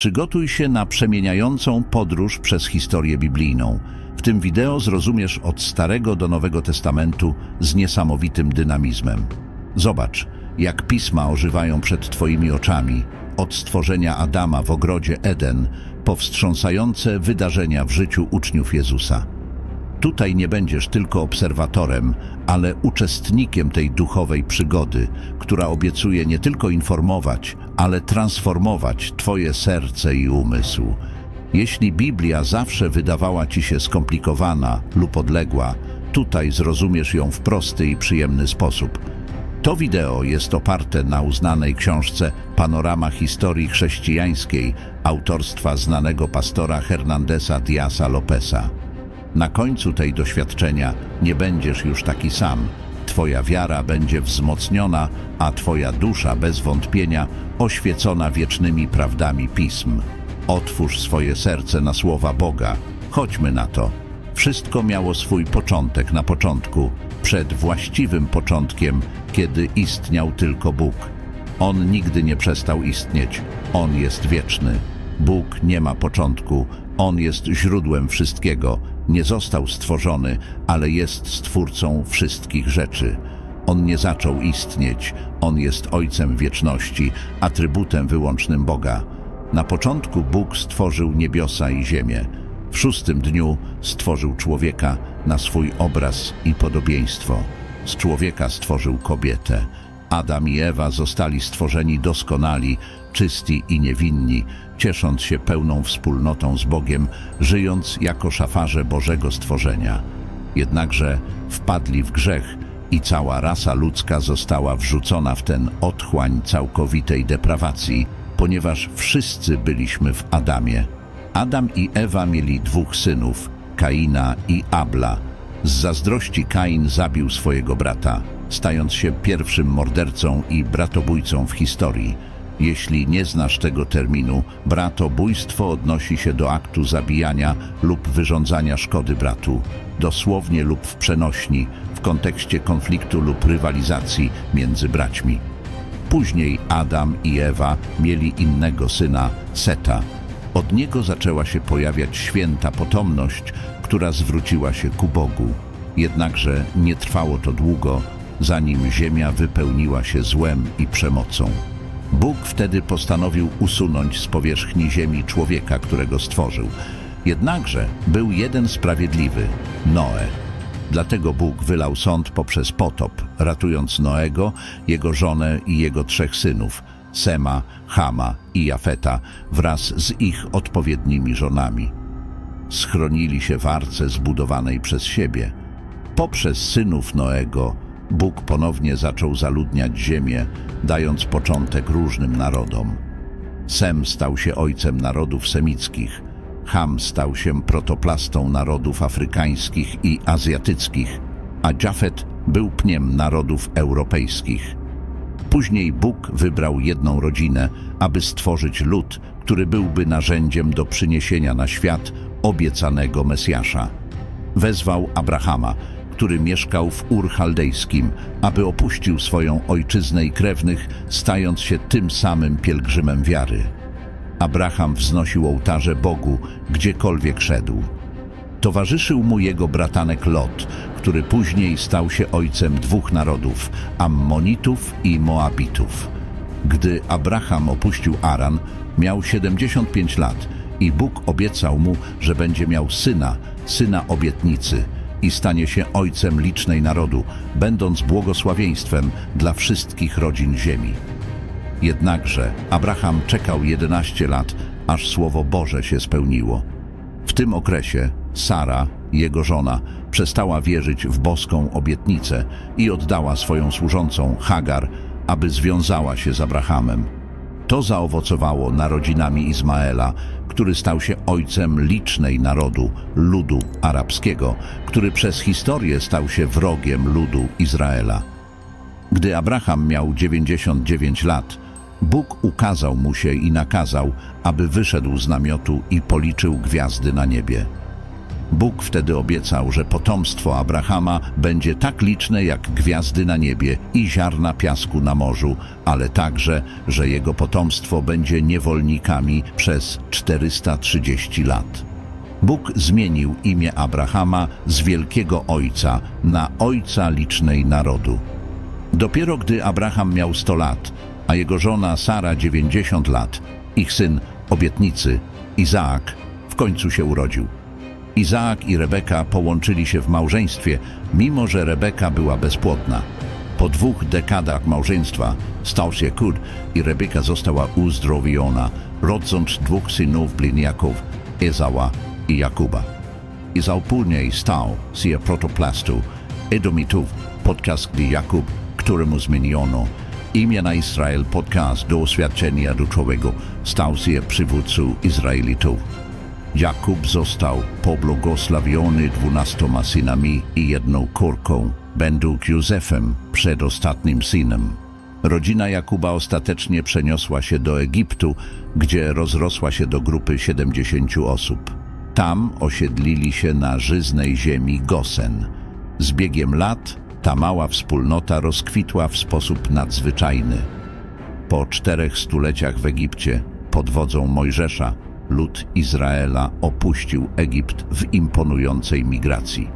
Przygotuj się na przemieniającą podróż przez historię biblijną. W tym wideo zrozumiesz od Starego do Nowego Testamentu z niesamowitym dynamizmem. Zobacz, jak pisma ożywają przed Twoimi oczami, od stworzenia Adama w ogrodzie Eden, po wstrząsające wydarzenia w życiu uczniów Jezusa. Tutaj nie będziesz tylko obserwatorem, ale uczestnikiem tej duchowej przygody, która obiecuje nie tylko informować, ale transformować Twoje serce i umysł. Jeśli Biblia zawsze wydawała Ci się skomplikowana lub odległa, tutaj zrozumiesz ją w prosty i przyjemny sposób. To wideo jest oparte na uznanej książce Panorama historii chrześcijańskiej autorstwa znanego pastora Hernandeza Diasa Lopeza. Na końcu tej doświadczenia nie będziesz już taki sam. Twoja wiara będzie wzmocniona, a Twoja dusza bez wątpienia oświecona wiecznymi prawdami pism. Otwórz swoje serce na słowa Boga. Chodźmy na to. Wszystko miało swój początek na początku, przed właściwym początkiem, kiedy istniał tylko Bóg. On nigdy nie przestał istnieć. On jest wieczny. Bóg nie ma początku. On jest źródłem wszystkiego. Nie został stworzony, ale jest stwórcą wszystkich rzeczy. On nie zaczął istnieć. On jest Ojcem wieczności, atrybutem wyłącznym Boga. Na początku Bóg stworzył niebiosa i ziemię. W szóstym dniu stworzył człowieka na swój obraz i podobieństwo. Z człowieka stworzył kobietę. Adam i Ewa zostali stworzeni doskonali, czysti i niewinni, ciesząc się pełną wspólnotą z Bogiem, żyjąc jako szafarze Bożego stworzenia. Jednakże wpadli w grzech i cała rasa ludzka została wrzucona w ten otchłań całkowitej deprawacji, ponieważ wszyscy byliśmy w Adamie. Adam i Ewa mieli dwóch synów, Kaina i Abla. Z zazdrości Kain zabił swojego brata, stając się pierwszym mordercą i bratobójcą w historii. Jeśli nie znasz tego terminu, bratobójstwo odnosi się do aktu zabijania lub wyrządzania szkody bratu, dosłownie lub w przenośni, w kontekście konfliktu lub rywalizacji między braćmi. Później Adam i Ewa mieli innego syna, Seta. Od niego zaczęła się pojawiać święta potomność, która zwróciła się ku Bogu. Jednakże nie trwało to długo, zanim ziemia wypełniła się złem i przemocą. Bóg wtedy postanowił usunąć z powierzchni ziemi człowieka, którego stworzył. Jednakże był jeden sprawiedliwy, Noe. Dlatego Bóg wylał sąd poprzez potop, ratując Noego, jego żonę i jego trzech synów, Sema, Hama i Jafeta, wraz z ich odpowiednimi żonami. Schronili się w arce zbudowanej przez siebie. Poprzez synów Noego Bóg ponownie zaczął zaludniać ziemię, dając początek różnym narodom. Sem stał się ojcem narodów semickich, Ham stał się protoplastą narodów afrykańskich i azjatyckich, a Jafet był pniem narodów europejskich. Później Bóg wybrał jedną rodzinę, aby stworzyć lud, który byłby narzędziem do przyniesienia na świat obiecanego Mesjasza. Wezwał Abrahama, który mieszkał w Ur Chaldejskim, aby opuścił swoją ojczyznę i krewnych, stając się tym samym pielgrzymem wiary. Abraham wznosił ołtarze Bogu, gdziekolwiek szedł. Towarzyszył mu jego bratanek Lot, który później stał się ojcem dwóch narodów, Ammonitów i Moabitów. Gdy Abraham opuścił Aran, miał 75 lat i Bóg obiecał mu, że będzie miał syna, syna obietnicy – i stanie się ojcem licznej narodu, będąc błogosławieństwem dla wszystkich rodzin ziemi. Jednakże Abraham czekał 11 lat, aż Słowo Boże się spełniło. W tym okresie Sara, jego żona, przestała wierzyć w boską obietnicę i oddała swoją służącą Hagar, aby związała się z Abrahamem. To zaowocowało narodzinami Izmaela, który stał się ojcem licznej narodu, ludu arabskiego, który przez historię stał się wrogiem ludu Izraela. Gdy Abraham miał 99 lat, Bóg ukazał mu się i nakazał, aby wyszedł z namiotu i policzył gwiazdy na niebie. Bóg wtedy obiecał, że potomstwo Abrahama będzie tak liczne jak gwiazdy na niebie i ziarna piasku na morzu, ale także, że jego potomstwo będzie niewolnikami przez 430 lat. Bóg zmienił imię Abrahama z wielkiego ojca na ojca licznej narodu. Dopiero gdy Abraham miał 100 lat, a jego żona Sara 90 lat, ich syn obietnicy, Izaak, w końcu się urodził. Izaak i Rebeka połączyli się w małżeństwie, mimo że Rebeka była bezpłodna. Po dwóch dekadach małżeństwa stał się Kud i Rebeka została uzdrowiona, rodząc dwóch synów bliniaków, Ezała i Jakuba. Izał później stał się protoplastu Edomitów, podczas gdy Jakub, któremu zmieniono imię na Izrael podcast do oświadczenia duchowego, stał się przywódcą Izraelitów. Jakub został pobłogosławiony dwunastoma synami i jedną córką, będąc Józefem, przedostatnim synem. Rodzina Jakuba ostatecznie przeniosła się do Egiptu, gdzie rozrosła się do grupy 70 osób. Tam osiedlili się na żyznej ziemi Gosen. Z biegiem lat ta mała wspólnota rozkwitła w sposób nadzwyczajny. Po czterech stuleciach w Egipcie, pod wodzą Mojżesza, lud Izraela opuścił Egipt w imponującej migracji.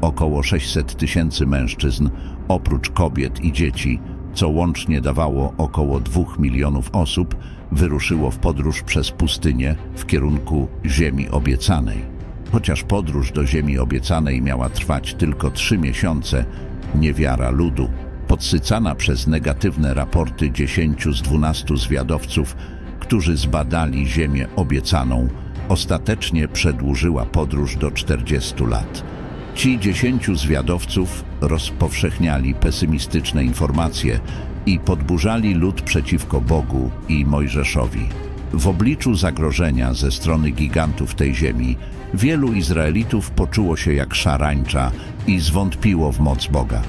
Około 600 tysięcy mężczyzn, oprócz kobiet i dzieci, co łącznie dawało około 2 milionów osób, wyruszyło w podróż przez pustynię w kierunku Ziemi Obiecanej. Chociaż podróż do Ziemi Obiecanej miała trwać tylko trzy miesiące, niewiara ludu, podsycana przez negatywne raporty 10 z 12 zwiadowców, którzy zbadali Ziemię obiecaną, ostatecznie przedłużyła podróż do 40 lat. Ci dziesięciu zwiadowców rozpowszechniali pesymistyczne informacje i podburzali lud przeciwko Bogu i Mojżeszowi. W obliczu zagrożenia ze strony gigantów tej ziemi, wielu Izraelitów poczuło się jak szarańcza i zwątpiło w moc Boga.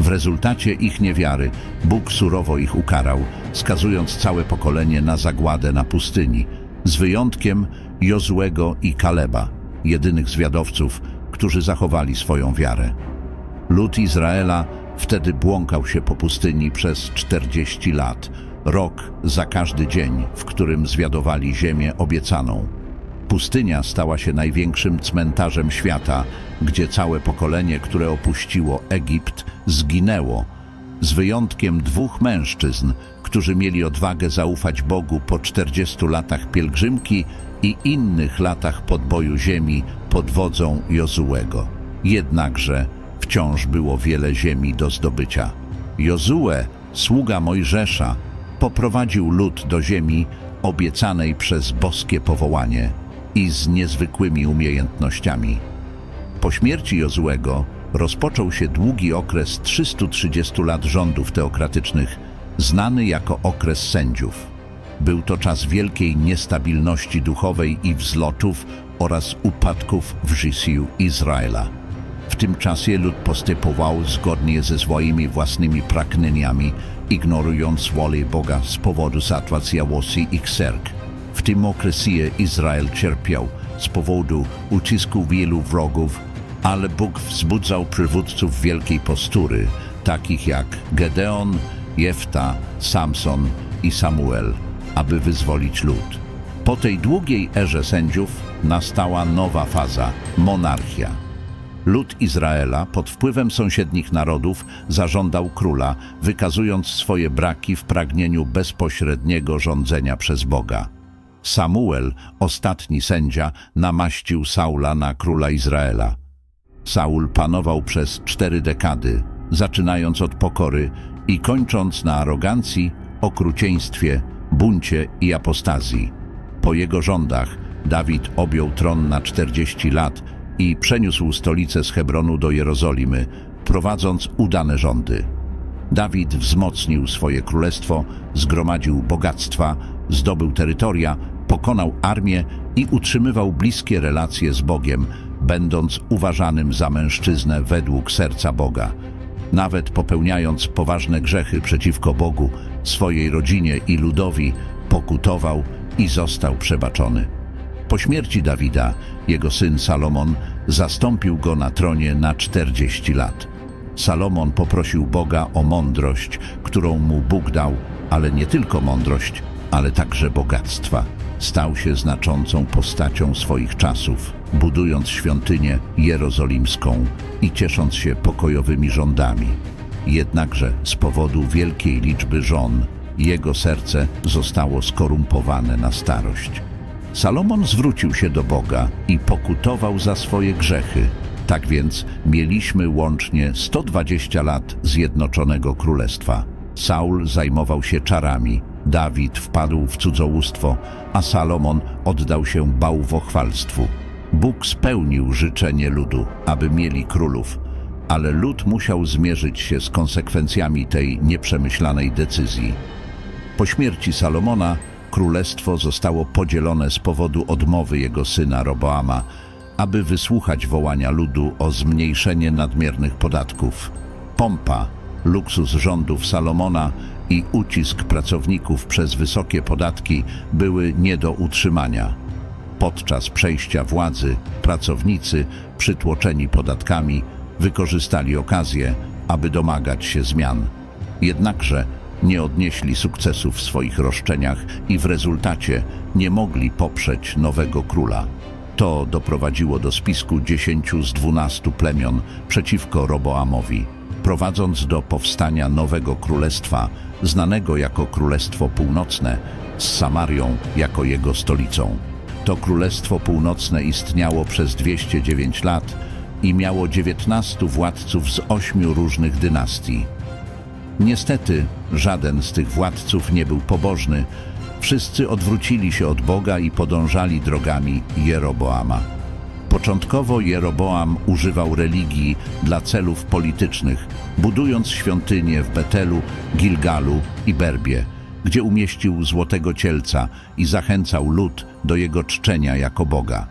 W rezultacie ich niewiary Bóg surowo ich ukarał, skazując całe pokolenie na zagładę na pustyni, z wyjątkiem Jozłego i Kaleba, jedynych zwiadowców, którzy zachowali swoją wiarę. Lud Izraela wtedy błąkał się po pustyni przez 40 lat, rok za każdy dzień, w którym zwiadowali ziemię obiecaną. Pustynia stała się największym cmentarzem świata, gdzie całe pokolenie, które opuściło Egipt, zginęło, z wyjątkiem dwóch mężczyzn, którzy mieli odwagę zaufać Bogu po 40 latach pielgrzymki i innych latach podboju ziemi pod wodzą Jozułego. Jednakże wciąż było wiele ziemi do zdobycia. Jozue, sługa Mojżesza, poprowadził lud do ziemi obiecanej przez boskie powołanie i z niezwykłymi umiejętnościami. Po śmierci Jozuego rozpoczął się długi okres 330 lat rządów teokratycznych, znany jako okres sędziów. Był to czas wielkiej niestabilności duchowej i wzlotów oraz upadków w życiu Izraela. W tym czasie lud postępował zgodnie ze swoimi własnymi pragnieniami, ignorując wolę Boga z powodu zatwardziałości ich serc. W tym okresie Izrael cierpiał z powodu ucisku wielu wrogów, ale Bóg wzbudzał przywódców wielkiej postury, takich jak Gedeon, Jefta, Samson i Samuel, aby wyzwolić lud. Po tej długiej erze sędziów nastała nowa faza monarchia. Lud Izraela pod wpływem sąsiednich narodów zażądał króla, wykazując swoje braki w pragnieniu bezpośredniego rządzenia przez Boga. Samuel, ostatni sędzia, namaścił Saula na króla Izraela. Saul panował przez cztery dekady, zaczynając od pokory i kończąc na arogancji, okrucieństwie, buncie i apostazji. Po jego rządach Dawid objął tron na 40 lat i przeniósł stolicę z Hebronu do Jerozolimy, prowadząc udane rządy. Dawid wzmocnił swoje królestwo, zgromadził bogactwa, zdobył terytoria, pokonał armię i utrzymywał bliskie relacje z Bogiem, będąc uważanym za mężczyznę według serca Boga. Nawet popełniając poważne grzechy przeciwko Bogu, swojej rodzinie i ludowi, pokutował i został przebaczony. Po śmierci Dawida, jego syn Salomon zastąpił go na tronie na 40 lat. Salomon poprosił Boga o mądrość, którą mu Bóg dał, ale nie tylko mądrość, ale także bogactwa. Stał się znaczącą postacią swoich czasów, budując świątynię jerozolimską i ciesząc się pokojowymi rządami. Jednakże z powodu wielkiej liczby żon, jego serce zostało skorumpowane na starość. Salomon zwrócił się do Boga i pokutował za swoje grzechy. Tak więc mieliśmy łącznie 120 lat Zjednoczonego Królestwa. Saul zajmował się czarami, Dawid wpadł w cudzołóstwo, a Salomon oddał się bałwochwalstwu. Bóg spełnił życzenie ludu, aby mieli królów, ale lud musiał zmierzyć się z konsekwencjami tej nieprzemyślanej decyzji. Po śmierci Salomona królestwo zostało podzielone z powodu odmowy jego syna Roboama, aby wysłuchać wołania ludu o zmniejszenie nadmiernych podatków. Pompa, luksus rządów Salomona i ucisk pracowników przez wysokie podatki były nie do utrzymania. Podczas przejścia władzy pracownicy, przytłoczeni podatkami, wykorzystali okazję, aby domagać się zmian. Jednakże nie odnieśli sukcesu w swoich roszczeniach i w rezultacie nie mogli poprzeć nowego króla. To doprowadziło do spisku dziesięciu z dwunastu plemion przeciwko Roboamowi, prowadząc do powstania nowego królestwa, znanego jako Królestwo Północne, z Samarią jako jego stolicą. To Królestwo Północne istniało przez 209 lat i miało 19 władców z ośmiu różnych dynastii. Niestety, żaden z tych władców nie był pobożny. Wszyscy odwrócili się od Boga i podążali drogami Jeroboama. Początkowo Jeroboam używał religii dla celów politycznych, budując świątynie w Betelu, Gilgalu i Berbie, gdzie umieścił złotego cielca i zachęcał lud do jego czczenia jako Boga.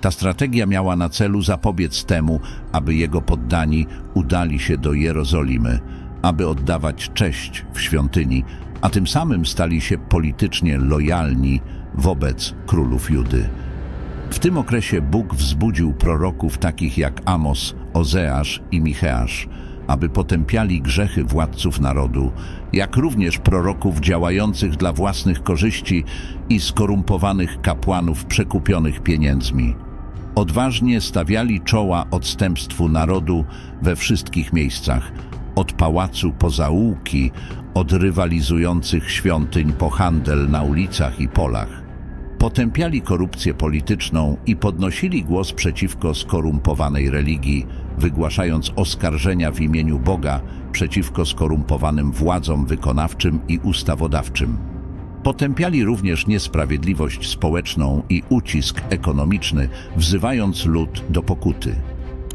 Ta strategia miała na celu zapobiec temu, aby jego poddani udali się do Jerozolimy, aby oddawać cześć w świątyni, a tym samym stali się politycznie lojalni wobec królów Judy. W tym okresie Bóg wzbudził proroków takich jak Amos, Ozeasz i Micheasz, aby potępiali grzechy władców narodu, jak również proroków działających dla własnych korzyści i skorumpowanych kapłanów przekupionych pieniędzmi. Odważnie stawiali czoła odstępstwu narodu we wszystkich miejscach, od pałacu po zaułki, od rywalizujących świątyń po handel na ulicach i polach. Potępiali korupcję polityczną i podnosili głos przeciwko skorumpowanej religii, wygłaszając oskarżenia w imieniu Boga przeciwko skorumpowanym władzom wykonawczym i ustawodawczym. Potępiali również niesprawiedliwość społeczną i ucisk ekonomiczny, wzywając lud do pokuty.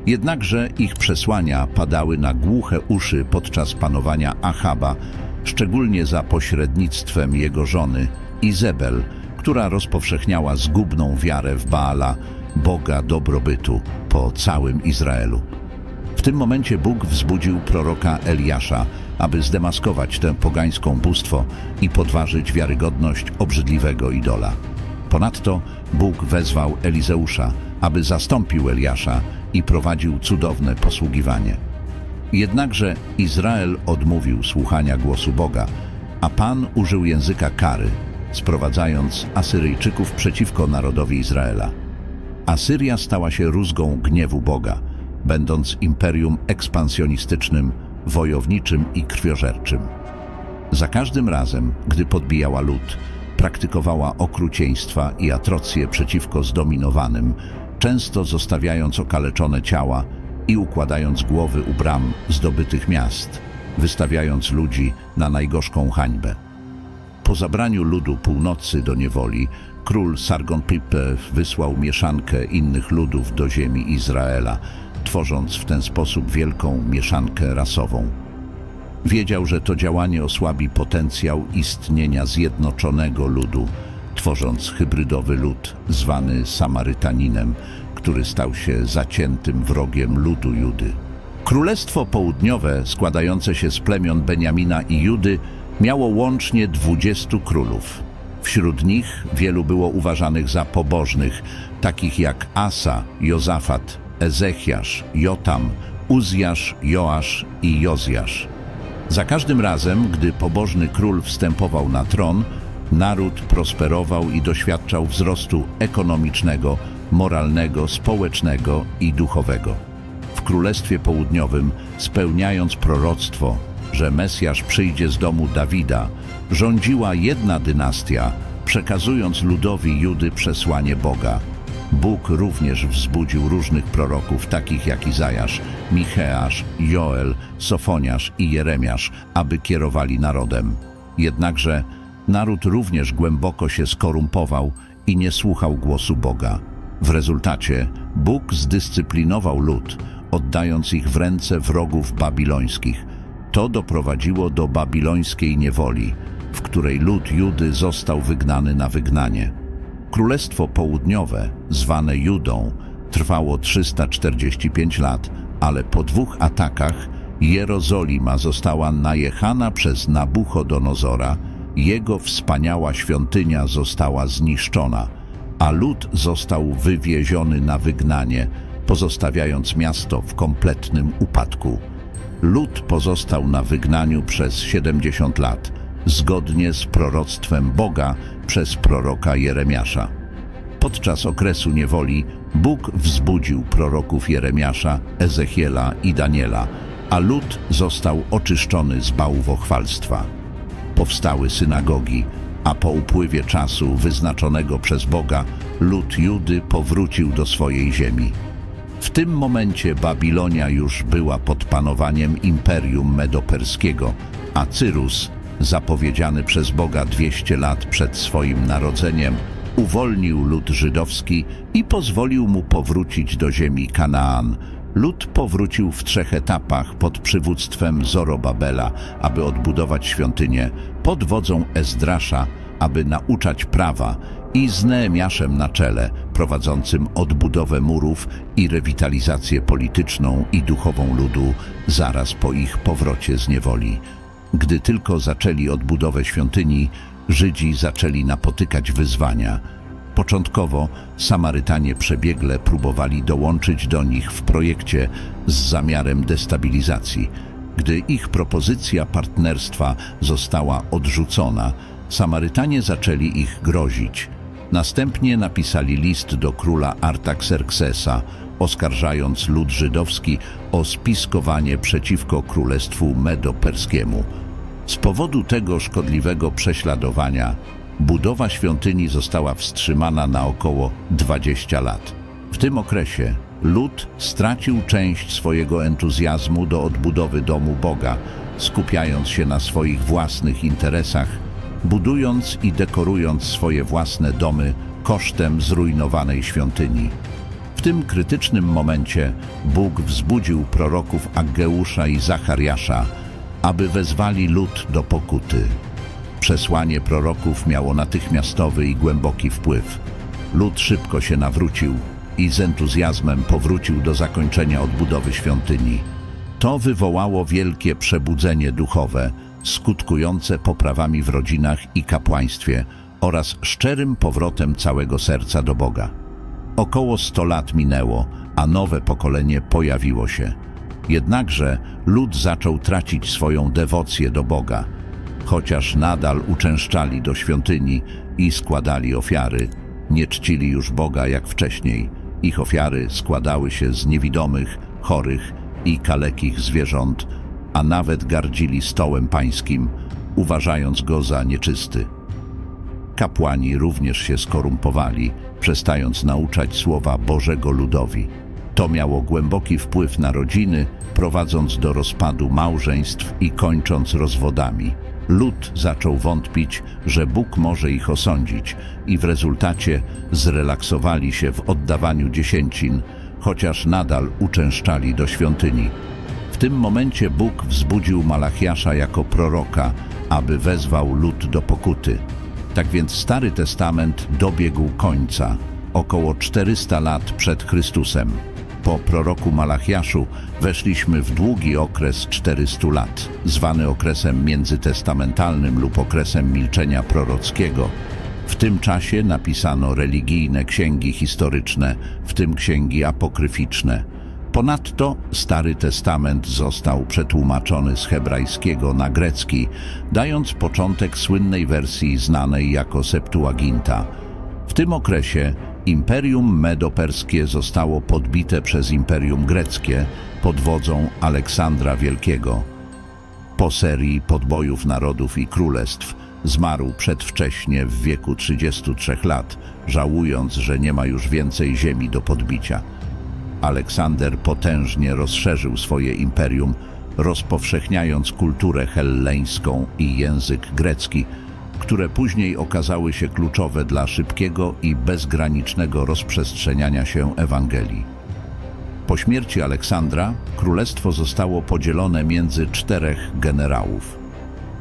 Jednakże ich przesłania padały na głuche uszy podczas panowania Achaba, szczególnie za pośrednictwem jego żony Izebel, która rozpowszechniała zgubną wiarę w Baala, Boga dobrobytu, po całym Izraelu. W tym momencie Bóg wzbudził proroka Eliasza, aby zdemaskować tę pogańską bóstwo i podważyć wiarygodność obrzydliwego idola. Ponadto Bóg wezwał Elizeusza, aby zastąpił Eliasza i prowadził cudowne posługiwanie. Jednakże Izrael odmówił słuchania głosu Boga, a Pan użył języka kary, sprowadzając Asyryjczyków przeciwko narodowi Izraela. Asyria stała się rózgą gniewu Boga, będąc imperium ekspansjonistycznym, wojowniczym i krwiożerczym. Za każdym razem, gdy podbijała lud, praktykowała okrucieństwa i atrocje przeciwko zdominowanym, często zostawiając okaleczone ciała i układając głowy u bram zdobytych miast, wystawiając ludzi na najgorzką hańbę. Po zabraniu ludu północy do niewoli, król Sargon Pippe wysłał mieszankę innych ludów do ziemi Izraela, tworząc w ten sposób wielką mieszankę rasową. Wiedział, że to działanie osłabi potencjał istnienia zjednoczonego ludu, tworząc hybrydowy lud zwany Samarytaninem, który stał się zaciętym wrogiem ludu Judy. Królestwo Południowe, składające się z plemion Beniamina i Judy, miało łącznie dwudziestu królów. Wśród nich wielu było uważanych za pobożnych, takich jak Asa, Jozafat, Ezechiasz, Jotam, Uzjasz, Joasz i Jozjasz. Za każdym razem, gdy pobożny król wstępował na tron, naród prosperował i doświadczał wzrostu ekonomicznego, moralnego, społecznego i duchowego. W Królestwie Południowym, spełniając proroctwo, że Mesjasz przyjdzie z domu Dawida, rządziła jedna dynastia, przekazując ludowi Judy przesłanie Boga. Bóg również wzbudził różnych proroków, takich jak Izajasz, Micheasz, Joel, Sofoniasz i Jeremiasz, aby kierowali narodem. Jednakże naród również głęboko się skorumpował i nie słuchał głosu Boga. W rezultacie Bóg zdyscyplinował lud, oddając ich w ręce wrogów babilońskich. To doprowadziło do babilońskiej niewoli, w której lud Judy został wygnany na wygnanie. Królestwo Południowe, zwane Judą, trwało 345 lat, ale po dwóch atakach Jerozolima została najechana przez Nabuchodonozora, jego wspaniała świątynia została zniszczona, a lud został wywieziony na wygnanie, pozostawiając miasto w kompletnym upadku. Lud pozostał na wygnaniu przez 70 lat, zgodnie z proroctwem Boga przez proroka Jeremiasza. Podczas okresu niewoli Bóg wzbudził proroków Jeremiasza, Ezechiela i Daniela, a lud został oczyszczony z bałwochwalstwa. Powstały synagogi, a po upływie czasu wyznaczonego przez Boga lud Judy powrócił do swojej ziemi. W tym momencie Babilonia już była pod panowaniem Imperium Medoperskiego, a Cyrus, zapowiedziany przez Boga 200 lat przed swoim narodzeniem, uwolnił lud żydowski i pozwolił mu powrócić do ziemi Kanaan. Lud powrócił w trzech etapach pod przywództwem Zorobabela, aby odbudować świątynię, pod wodzą Ezdrasza, aby nauczać prawa i z Neemiaszem na czele, prowadzącym odbudowę murów i rewitalizację polityczną i duchową ludu zaraz po ich powrocie z niewoli. Gdy tylko zaczęli odbudowę świątyni, Żydzi zaczęli napotykać wyzwania. Początkowo Samarytanie przebiegle próbowali dołączyć do nich w projekcie z zamiarem destabilizacji. Gdy ich propozycja partnerstwa została odrzucona, Samarytanie zaczęli ich grozić. Następnie napisali list do króla Artaxerxesa, oskarżając lud żydowski o spiskowanie przeciwko królestwu medoperskiemu. Z powodu tego szkodliwego prześladowania budowa świątyni została wstrzymana na około 20 lat. W tym okresie lud stracił część swojego entuzjazmu do odbudowy domu Boga, skupiając się na swoich własnych interesach, budując i dekorując swoje własne domy kosztem zrujnowanej świątyni. W tym krytycznym momencie Bóg wzbudził proroków Aggeusza i Zachariasza, aby wezwali lud do pokuty. Przesłanie proroków miało natychmiastowy i głęboki wpływ. Lud szybko się nawrócił i z entuzjazmem powrócił do zakończenia odbudowy świątyni. To wywołało wielkie przebudzenie duchowe, skutkujące poprawami w rodzinach i kapłaństwie oraz szczerym powrotem całego serca do Boga. Około 100 lat minęło, a nowe pokolenie pojawiło się. Jednakże lud zaczął tracić swoją dewocję do Boga. Chociaż nadal uczęszczali do świątyni i składali ofiary, nie czcili już Boga jak wcześniej. Ich ofiary składały się z niewidomych, chorych i kalekich zwierząt, a nawet gardzili stołem pańskim, uważając go za nieczysty. Kapłani również się skorumpowali, przestając nauczać słowa Bożego ludowi. To miało głęboki wpływ na rodziny, prowadząc do rozpadu małżeństw i kończąc rozwodami. Lud zaczął wątpić, że Bóg może ich osądzić i w rezultacie zrelaksowali się w oddawaniu dziesięcin, chociaż nadal uczęszczali do świątyni. Tym momencie Bóg wzbudził Malachiasza jako proroka, aby wezwał lud do pokuty. Tak więc Stary Testament dobiegł końca, około 400 lat przed Chrystusem. Po proroku Malachiaszu weszliśmy w długi okres 400 lat, zwany okresem międzytestamentalnym lub okresem milczenia prorockiego. W tym czasie napisano religijne księgi historyczne, w tym księgi apokryficzne. Ponadto Stary Testament został przetłumaczony z hebrajskiego na grecki, dając początek słynnej wersji znanej jako Septuaginta. W tym okresie Imperium Medoperskie zostało podbite przez Imperium Greckie pod wodzą Aleksandra Wielkiego. Po serii podbojów narodów i królestw zmarł przedwcześnie w wieku 33 lat, żałując, że nie ma już więcej ziemi do podbicia. Aleksander potężnie rozszerzył swoje imperium, rozpowszechniając kulturę helleńską i język grecki, które później okazały się kluczowe dla szybkiego i bezgranicznego rozprzestrzeniania się Ewangelii. Po śmierci Aleksandra królestwo zostało podzielone między czterech generałów.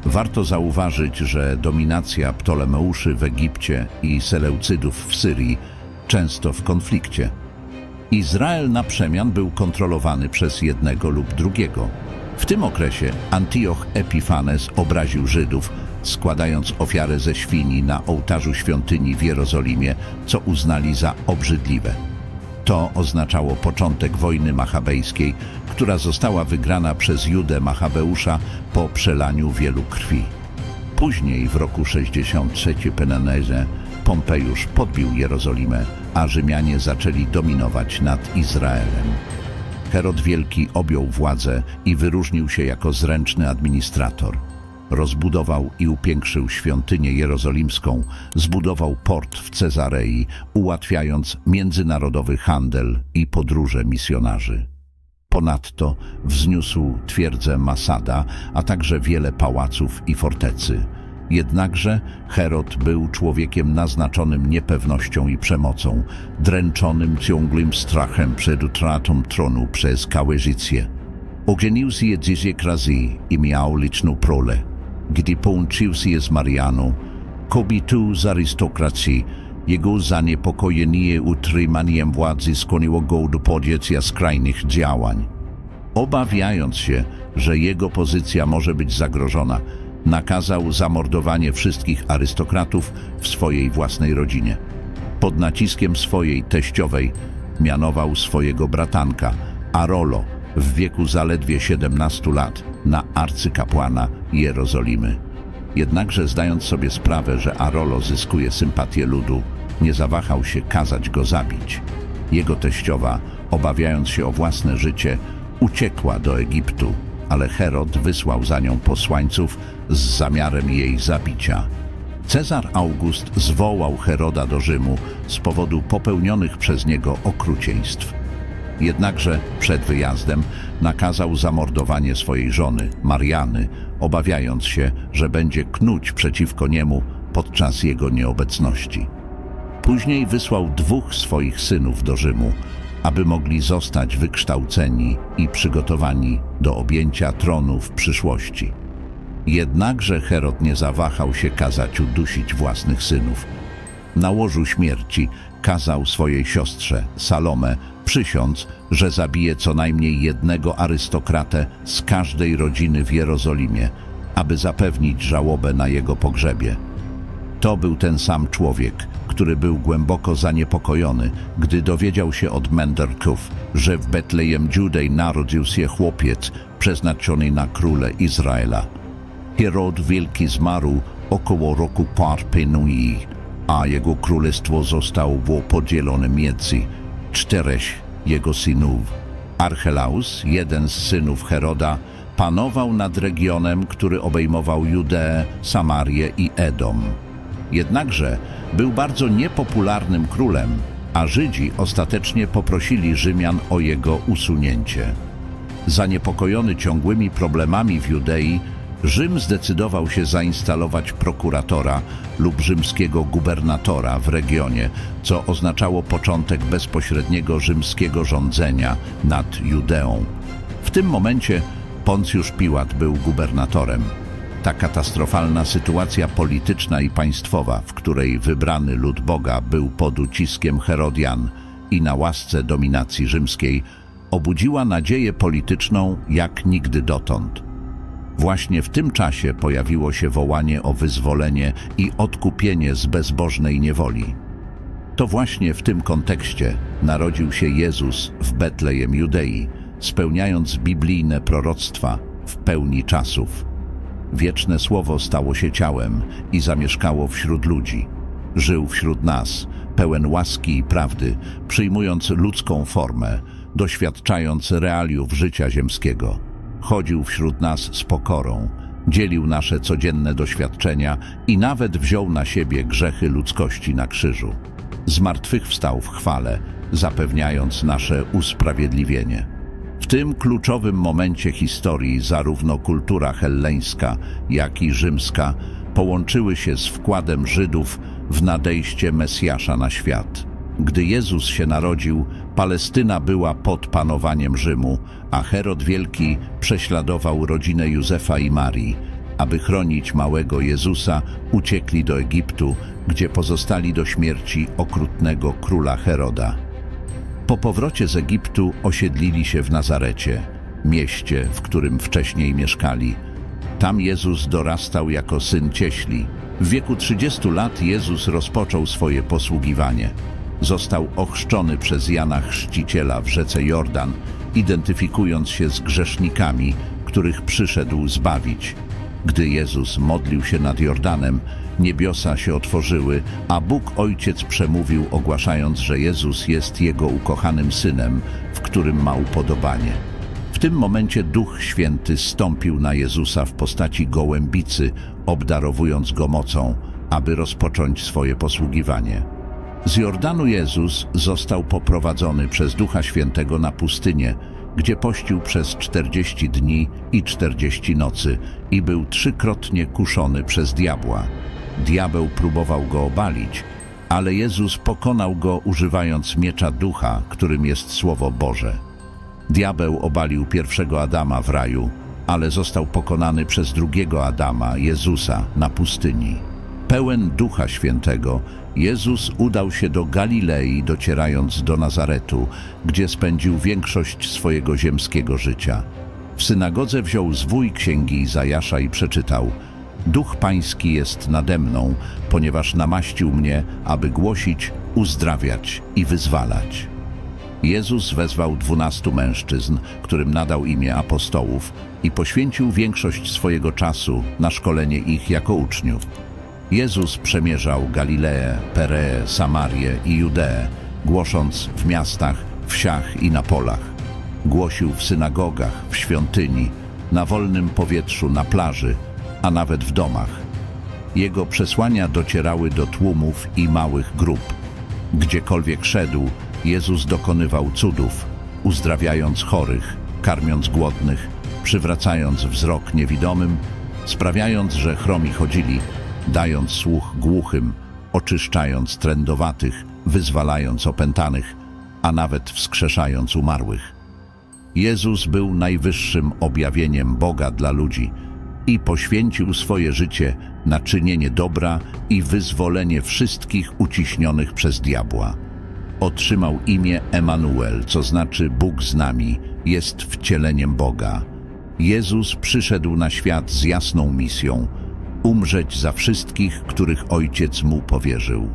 Warto zauważyć, że dominacja Ptolemeuszy w Egipcie i Seleucydów w Syrii często w konflikcie. Izrael na przemian był kontrolowany przez jednego lub drugiego. W tym okresie Antioch Epifanes obraził Żydów, składając ofiarę ze świni na ołtarzu świątyni w Jerozolimie, co uznali za obrzydliwe. To oznaczało początek wojny machabejskiej, która została wygrana przez Judę Machabeusza po przelaniu wielu krwi. Później w roku 63 Peneneze Pompejusz podbił Jerozolimę, a Rzymianie zaczęli dominować nad Izraelem. Herod Wielki objął władzę i wyróżnił się jako zręczny administrator. Rozbudował i upiększył świątynię jerozolimską, zbudował port w Cezarei, ułatwiając międzynarodowy handel i podróże misjonarzy. Ponadto wzniósł twierdzę Masada, a także wiele pałaców i fortecy. Jednakże Herod był człowiekiem naznaczonym niepewnością i przemocą, dręczonym ciągłym strachem przed utratą tronu przez Kałyżycję. Ożenił się dziesięć razy i miał liczną prole. Gdy połączył się z Marianą, kobietą z arystokracji, jego zaniepokojenie utrzymaniem władzy skłoniło go do podjęcia skrajnych działań. Obawiając się, że jego pozycja może być zagrożona, nakazał zamordowanie wszystkich arystokratów w swojej własnej rodzinie. Pod naciskiem swojej teściowej mianował swojego bratanka, Arolo, w wieku zaledwie 17 lat, na arcykapłana Jerozolimy. Jednakże zdając sobie sprawę, że Arolo zyskuje sympatię ludu, nie zawahał się kazać go zabić. Jego teściowa, obawiając się o własne życie, uciekła do Egiptu, ale Herod wysłał za nią posłańców z zamiarem jej zabicia. Cezar August zwołał Heroda do Rzymu z powodu popełnionych przez niego okrucieństw. Jednakże przed wyjazdem nakazał zamordowanie swojej żony, Mariany, obawiając się, że będzie knuć przeciwko niemu podczas jego nieobecności. Później wysłał dwóch swoich synów do Rzymu, aby mogli zostać wykształceni i przygotowani do objęcia tronu w przyszłości. Jednakże Herod nie zawahał się kazać udusić własnych synów. Na łożu śmierci kazał swojej siostrze, Salome, przysiąc, że zabije co najmniej jednego arystokratę z każdej rodziny w Jerozolimie, aby zapewnić żałobę na jego pogrzebie. To był ten sam człowiek, który był głęboko zaniepokojony, gdy dowiedział się od Menderków, że w Betlejem Judej narodził się chłopiec przeznaczony na króle Izraela. Herod Wielki zmarł około roku Parpenui, a jego królestwo zostało podzielone między czterech jego synów. Archelaus, jeden z synów Heroda, panował nad regionem, który obejmował Judeę, Samarię i Edom. Jednakże był bardzo niepopularnym królem, a Żydzi ostatecznie poprosili Rzymian o jego usunięcie. Zaniepokojony ciągłymi problemami w Judei, Rzym zdecydował się zainstalować prokuratora lub rzymskiego gubernatora w regionie, co oznaczało początek bezpośredniego rzymskiego rządzenia nad Judeą. W tym momencie Poncjusz Piłat był gubernatorem. Ta katastrofalna sytuacja polityczna i państwowa, w której wybrany lud Boga był pod uciskiem Herodian i na łasce dominacji rzymskiej, obudziła nadzieję polityczną jak nigdy dotąd. Właśnie w tym czasie pojawiło się wołanie o wyzwolenie i odkupienie z bezbożnej niewoli. To właśnie w tym kontekście narodził się Jezus w Betlejem Judei, spełniając biblijne proroctwa w pełni czasów. Wieczne Słowo stało się ciałem i zamieszkało wśród ludzi. Żył wśród nas, pełen łaski i prawdy, przyjmując ludzką formę, doświadczając realiów życia ziemskiego. Chodził wśród nas z pokorą, dzielił nasze codzienne doświadczenia i nawet wziął na siebie grzechy ludzkości na krzyżu. Zmartwychwstał w chwale, zapewniając nasze usprawiedliwienie. W tym kluczowym momencie historii zarówno kultura helleńska, jak i rzymska połączyły się z wkładem Żydów w nadejście Mesjasza na świat. Gdy Jezus się narodził, Palestyna była pod panowaniem Rzymu, a Herod Wielki prześladował rodzinę Józefa i Marii. Aby chronić małego Jezusa, uciekli do Egiptu, gdzie pozostali do śmierci okrutnego króla Heroda. Po powrocie z Egiptu osiedlili się w Nazarecie, mieście, w którym wcześniej mieszkali. Tam Jezus dorastał jako syn cieśli. W wieku 30 lat Jezus rozpoczął swoje posługiwanie. Został ochrzczony przez Jana Chrzciciela w rzece Jordan, identyfikując się z grzesznikami, których przyszedł zbawić. Gdy Jezus modlił się nad Jordanem, niebiosa się otworzyły, a Bóg Ojciec przemówił, ogłaszając, że Jezus jest Jego ukochanym Synem, w którym ma upodobanie. W tym momencie Duch Święty stąpił na Jezusa w postaci gołębicy, obdarowując Go mocą, aby rozpocząć swoje posługiwanie. Z Jordanu Jezus został poprowadzony przez Ducha Świętego na pustynię, gdzie pościł przez czterdzieści dni i czterdzieści nocy i był trzykrotnie kuszony przez diabła. Diabeł próbował go obalić, ale Jezus pokonał go używając miecza ducha, którym jest Słowo Boże. Diabeł obalił pierwszego Adama w raju, ale został pokonany przez drugiego Adama, Jezusa, na pustyni. Pełen Ducha Świętego, Jezus udał się do Galilei, docierając do Nazaretu, gdzie spędził większość swojego ziemskiego życia. W synagodze wziął zwój księgi Izajasza i przeczytał Duch Pański jest nade mną, ponieważ namaścił mnie, aby głosić, uzdrawiać i wyzwalać. Jezus wezwał dwunastu mężczyzn, którym nadał imię apostołów i poświęcił większość swojego czasu na szkolenie ich jako uczniów. Jezus przemierzał Galileę, Pereę, Samarię i Judeę, głosząc w miastach, wsiach i na polach. Głosił w synagogach, w świątyni, na wolnym powietrzu, na plaży, a nawet w domach. Jego przesłania docierały do tłumów i małych grup. Gdziekolwiek szedł, Jezus dokonywał cudów, uzdrawiając chorych, karmiąc głodnych, przywracając wzrok niewidomym, sprawiając, że chromi chodzili, dając słuch głuchym, oczyszczając trędowatych, wyzwalając opętanych, a nawet wskrzeszając umarłych. Jezus był najwyższym objawieniem Boga dla ludzi i poświęcił swoje życie na czynienie dobra i wyzwolenie wszystkich uciśnionych przez diabła. Otrzymał imię Emanuel, co znaczy Bóg z nami, jest wcieleniem Boga. Jezus przyszedł na świat z jasną misją – umrzeć za wszystkich, których Ojciec mu powierzył.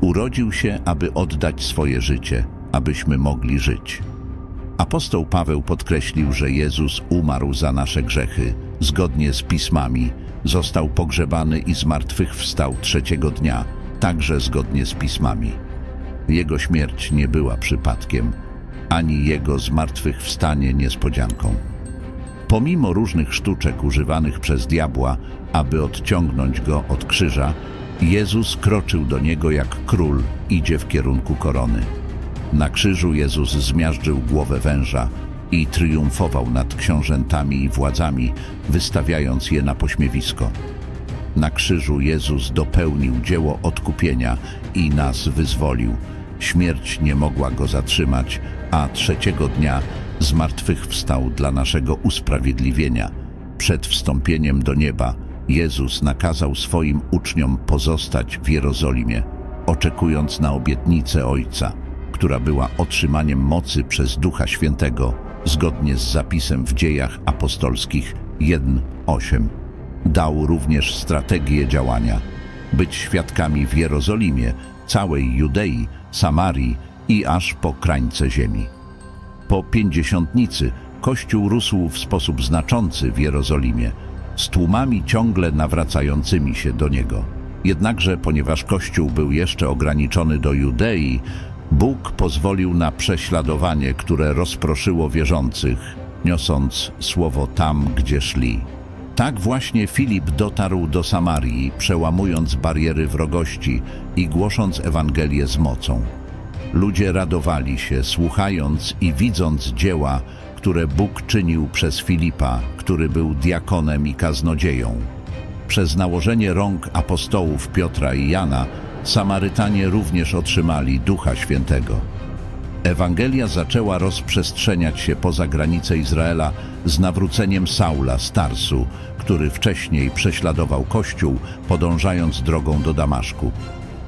Urodził się, aby oddać swoje życie, abyśmy mogli żyć. Apostoł Paweł podkreślił, że Jezus umarł za nasze grzechy, zgodnie z pismami, został pogrzebany i zmartwychwstał trzeciego dnia, także zgodnie z pismami. Jego śmierć nie była przypadkiem, ani jego zmartwychwstanie niespodzianką. Pomimo różnych sztuczek używanych przez diabła, aby odciągnąć go od krzyża, Jezus kroczył do niego jak król idzie w kierunku korony. Na krzyżu Jezus zmiażdżył głowę węża i triumfował nad książętami i władzami, wystawiając je na pośmiewisko. Na krzyżu Jezus dopełnił dzieło odkupienia i nas wyzwolił. Śmierć nie mogła go zatrzymać, a trzeciego dnia zmartwychwstał dla naszego usprawiedliwienia. Przed wstąpieniem do nieba Jezus nakazał swoim uczniom pozostać w Jerozolimie, oczekując na obietnicę Ojca, która była otrzymaniem mocy przez Ducha Świętego, zgodnie z zapisem w dziejach apostolskich 1:8. Dał również strategię działania: być świadkami w Jerozolimie, całej Judei, Samarii i aż po krańce ziemi. Po pięćdziesiątnicy Kościół rósł w sposób znaczący w Jerozolimie, z tłumami ciągle nawracającymi się do niego. Jednakże, ponieważ Kościół był jeszcze ograniczony do Judei, Bóg pozwolił na prześladowanie, które rozproszyło wierzących, niosąc słowo tam, gdzie szli. Tak właśnie Filip dotarł do Samarii, przełamując bariery wrogości i głosząc Ewangelię z mocą. Ludzie radowali się, słuchając i widząc dzieła, które Bóg czynił przez Filipa, który był diakonem i kaznodzieją. Przez nałożenie rąk apostołów Piotra i Jana Samarytanie również otrzymali Ducha Świętego. Ewangelia zaczęła rozprzestrzeniać się poza granice Izraela z nawróceniem Saula z Tarsu, który wcześniej prześladował Kościół, podążając drogą do Damaszku.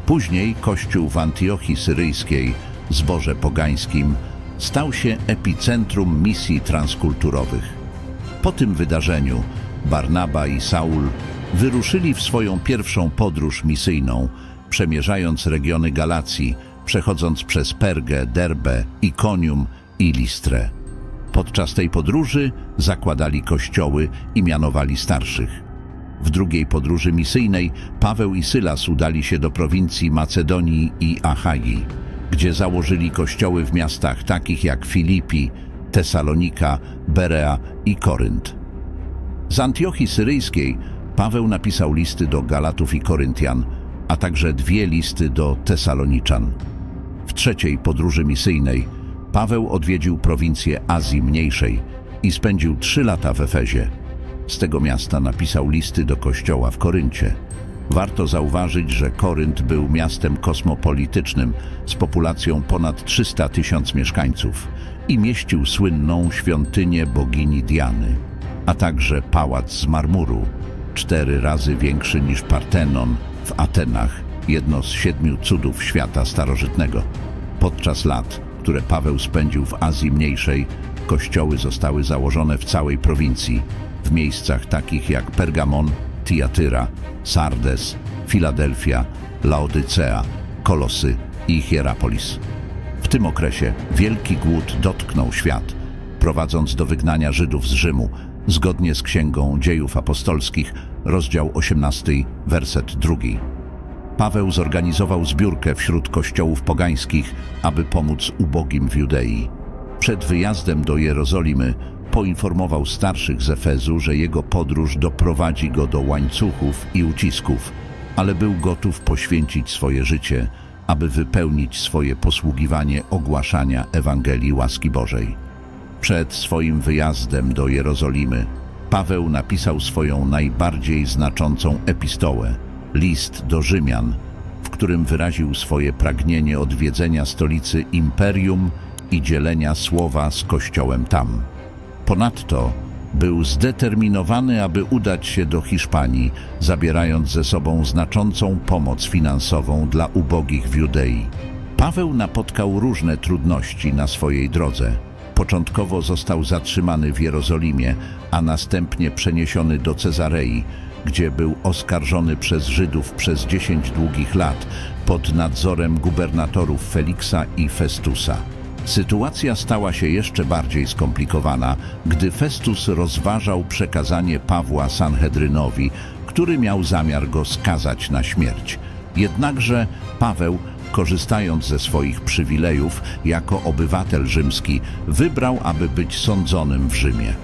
Później Kościół w Antiochii Syryjskiej, zboże pogańskim, stał się epicentrum misji transkulturowych. Po tym wydarzeniu Barnaba i Saul wyruszyli w swoją pierwszą podróż misyjną, przemierzając regiony Galacji, przechodząc przez Pergę, Derbę, Ikonium i Listrę. Podczas tej podróży zakładali kościoły i mianowali starszych. W drugiej podróży misyjnej Paweł i Sylas udali się do prowincji Macedonii i Achai, gdzie założyli kościoły w miastach takich jak Filipi, Tesalonika, Berea i Korynt. Z Antiochii Syryjskiej Paweł napisał listy do Galatów i Koryntian, a także dwie listy do Tesaloniczan. W trzeciej podróży misyjnej Paweł odwiedził prowincję Azji Mniejszej i spędził trzy lata w Efezie. Z tego miasta napisał listy do kościoła w Koryncie. Warto zauważyć, że Korynt był miastem kosmopolitycznym z populacją ponad 300 tysiąc mieszkańców i mieścił słynną świątynię bogini Diany, a także pałac z marmuru, cztery razy większy niż Partenon w Atenach, jedno z siedmiu cudów świata starożytnego. Podczas lat, które Paweł spędził w Azji Mniejszej, kościoły zostały założone w całej prowincji, w miejscach takich jak Pergamon, Tiatyra, Sardes, Filadelfia, Laodycea, Kolosy i Hierapolis. W tym okresie wielki głód dotknął świat, prowadząc do wygnania Żydów z Rzymu, zgodnie z Księgą Dziejów Apostolskich, rozdział 18, werset 2. Paweł zorganizował zbiórkę wśród kościołów pogańskich, aby pomóc ubogim w Judei. Przed wyjazdem do Jerozolimy poinformował starszych z Efezu, że jego podróż doprowadzi go do łańcuchów i ucisków, ale był gotów poświęcić swoje życie, aby wypełnić swoje posługiwanie ogłaszania Ewangelii łaski Bożej. Przed swoim wyjazdem do Jerozolimy Paweł napisał swoją najbardziej znaczącą epistołę, list do Rzymian, w którym wyraził swoje pragnienie odwiedzenia stolicy imperium i dzielenia słowa z Kościołem tam. Ponadto był zdeterminowany, aby udać się do Hiszpanii, zabierając ze sobą znaczącą pomoc finansową dla ubogich w Judei. Paweł napotkał różne trudności na swojej drodze. Początkowo został zatrzymany w Jerozolimie, a następnie przeniesiony do Cezarei, gdzie był oskarżony przez Żydów przez dziesięć długich lat pod nadzorem gubernatorów Feliksa i Festusa. Sytuacja stała się jeszcze bardziej skomplikowana, gdy Festus rozważał przekazanie Pawła Sanhedrynowi, który miał zamiar go skazać na śmierć. Jednakże Paweł korzystając ze swoich przywilejów jako obywatel rzymski, wybrał, aby być sądzonym w Rzymie.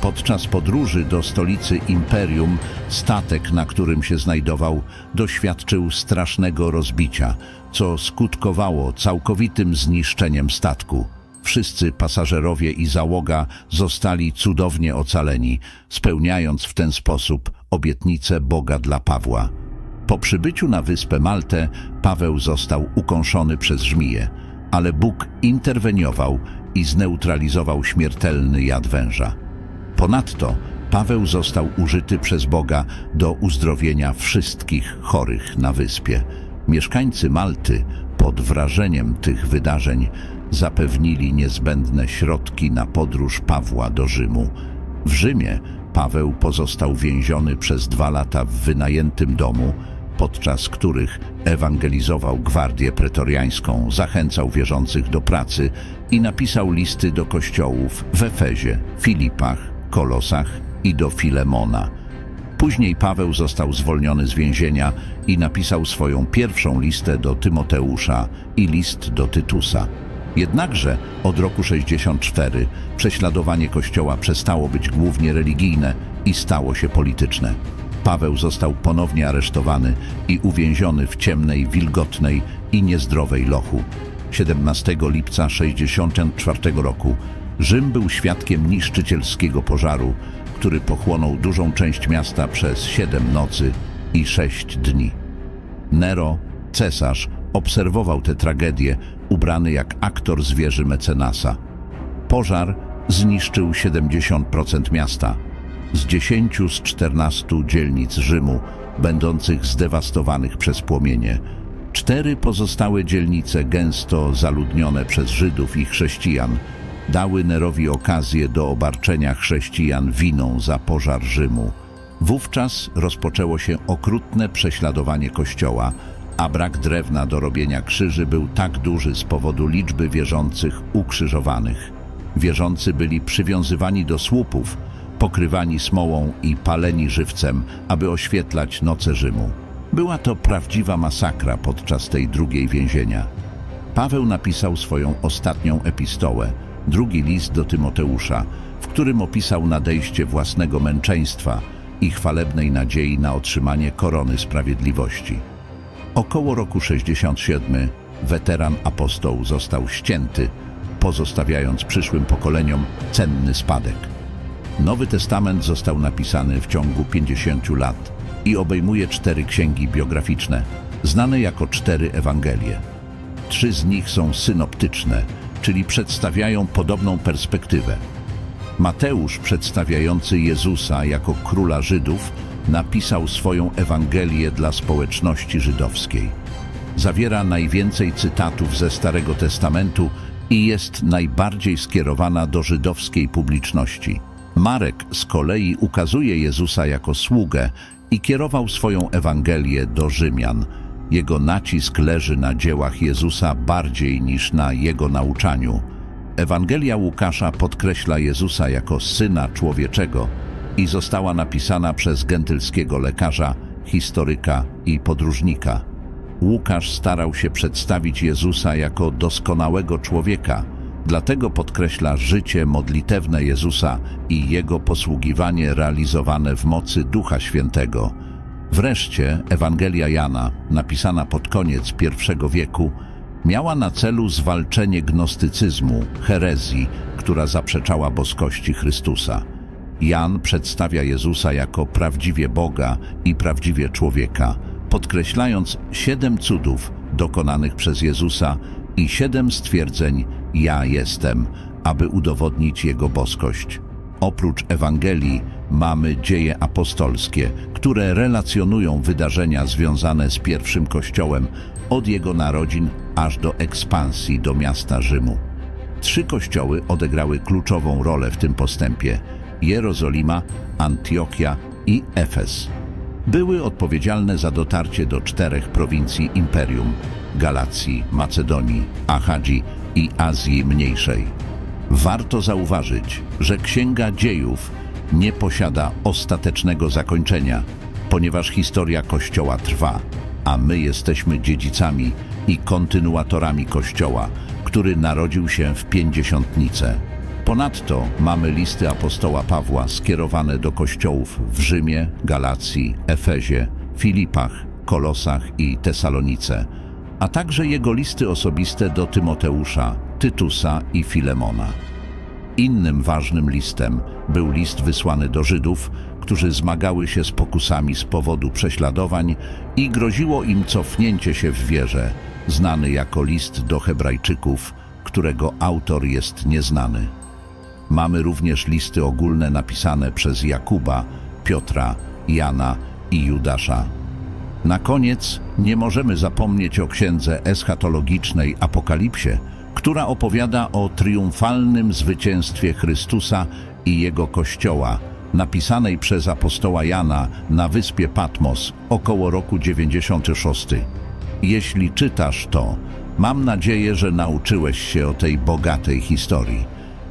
Podczas podróży do stolicy imperium statek, na którym się znajdował, doświadczył strasznego rozbicia, co skutkowało całkowitym zniszczeniem statku. Wszyscy pasażerowie i załoga zostali cudownie ocaleni, spełniając w ten sposób obietnicę Boga dla Pawła. Po przybyciu na wyspę Maltę Paweł został ukąszony przez żmiję, ale Bóg interweniował i zneutralizował śmiertelny jad węża. Ponadto Paweł został użyty przez Boga do uzdrowienia wszystkich chorych na wyspie. Mieszkańcy Malty pod wrażeniem tych wydarzeń zapewnili niezbędne środki na podróż Pawła do Rzymu. W Rzymie Paweł pozostał więziony przez dwa lata w wynajętym domu, podczas których ewangelizował gwardię pretoriańską, zachęcał wierzących do pracy i napisał listy do kościołów w Efezie, Filipach, Kolosach i do Filemona. Później Paweł został zwolniony z więzienia i napisał swoją pierwszą listę do Tymoteusza i list do Tytusa. Jednakże od roku 64 prześladowanie Kościoła przestało być głównie religijne i stało się polityczne. Paweł został ponownie aresztowany i uwięziony w ciemnej, wilgotnej i niezdrowej lochu. 17 lipca 64 roku Rzym był świadkiem niszczycielskiego pożaru, który pochłonął dużą część miasta przez siedem nocy i sześć dni. Nero, cesarz, obserwował tę tragedię, ubrany jak aktor z wieży mecenasa. Pożar zniszczył 70% miasta. Z 10 z 14 dzielnic Rzymu, będących zdewastowanych przez płomienie, cztery pozostałe dzielnice gęsto zaludnione przez Żydów i chrześcijan dały Nerowi okazję do obarczenia chrześcijan winą za pożar Rzymu. Wówczas rozpoczęło się okrutne prześladowanie Kościoła, a brak drewna do robienia krzyży był tak duży z powodu liczby wierzących ukrzyżowanych. Wierzący byli przywiązywani do słupów, pokrywani smołą i paleni żywcem, aby oświetlać noce Rzymu. Była to prawdziwa masakra podczas tej drugiej więzienia. Paweł napisał swoją ostatnią epistołę, drugi list do Tymoteusza, w którym opisał nadejście własnego męczeństwa i chwalebnej nadziei na otrzymanie korony sprawiedliwości. Około roku 67 weteran apostoł został ścięty, pozostawiając przyszłym pokoleniom cenny spadek. Nowy Testament został napisany w ciągu 50 lat i obejmuje cztery księgi biograficzne, znane jako cztery Ewangelie. Trzy z nich są synoptyczne, czyli przedstawiają podobną perspektywę. Mateusz, przedstawiający Jezusa jako króla Żydów, napisał swoją Ewangelię dla społeczności żydowskiej. Zawiera najwięcej cytatów ze Starego Testamentu i jest najbardziej skierowana do żydowskiej publiczności. Marek z kolei ukazuje Jezusa jako sługę i kierował swoją Ewangelię do Rzymian. Jego nacisk leży na dziełach Jezusa bardziej niż na jego nauczaniu. Ewangelia Łukasza podkreśla Jezusa jako Syna Człowieczego i została napisana przez gentylskiego lekarza, historyka i podróżnika. Łukasz starał się przedstawić Jezusa jako doskonałego człowieka, dlatego podkreśla życie modlitewne Jezusa i jego posługiwanie realizowane w mocy Ducha Świętego. Wreszcie Ewangelia Jana, napisana pod koniec I wieku, miała na celu zwalczenie gnostycyzmu, herezji, która zaprzeczała boskości Chrystusa. Jan przedstawia Jezusa jako prawdziwie Boga i prawdziwie człowieka, podkreślając siedem cudów dokonanych przez Jezusa i siedem stwierdzeń Ja jestem, aby udowodnić Jego boskość. Oprócz Ewangelii mamy dzieje apostolskie, które relacjonują wydarzenia związane z pierwszym Kościołem od jego narodzin aż do ekspansji do miasta Rzymu. Trzy kościoły odegrały kluczową rolę w tym postępie – Jerozolima, Antiochia i Efes. Były odpowiedzialne za dotarcie do czterech prowincji Imperium Galacji, Macedonii, Achadzi i Azji Mniejszej. Warto zauważyć, że Księga Dziejów nie posiada ostatecznego zakończenia, ponieważ historia Kościoła trwa, a my jesteśmy dziedzicami i kontynuatorami Kościoła, który narodził się w Pięćdziesiątnice. Ponadto mamy listy apostoła Pawła skierowane do kościołów w Rzymie, Galacji, Efezie, Filipach, Kolosach i Tesalonice, a także jego listy osobiste do Tymoteusza, Tytusa i Filemona. Innym ważnym listem był list wysłany do Żydów, którzy zmagały się z pokusami z powodu prześladowań i groziło im cofnięcie się w wierze, znany jako list do Hebrajczyków, którego autor jest nieznany. Mamy również listy ogólne napisane przez Jakuba, Piotra, Jana i Judasza. Na koniec nie możemy zapomnieć o księdze eschatologicznej Apokalipsie, która opowiada o triumfalnym zwycięstwie Chrystusa i Jego Kościoła napisanej przez apostoła Jana na wyspie Patmos około roku 96. Jeśli czytasz to, mam nadzieję, że nauczyłeś się o tej bogatej historii.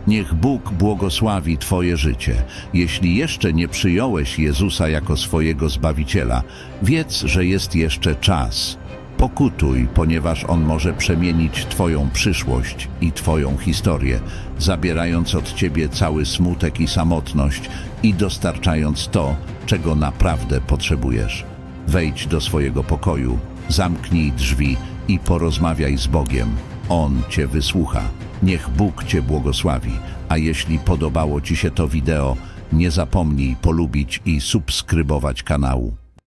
Niech Bóg błogosławi Twoje życie. Jeśli jeszcze nie przyjąłeś Jezusa jako swojego Zbawiciela, wiedz, że jest jeszcze czas. Pokutuj, ponieważ On może przemienić Twoją przyszłość i Twoją historię, zabierając od Ciebie cały smutek i samotność i dostarczając to, czego naprawdę potrzebujesz. Wejdź do swojego pokoju, zamknij drzwi i porozmawiaj z Bogiem. On Cię wysłucha. Niech Bóg Cię błogosławi. A jeśli podobało Ci się to wideo, nie zapomnij polubić i subskrybować kanału.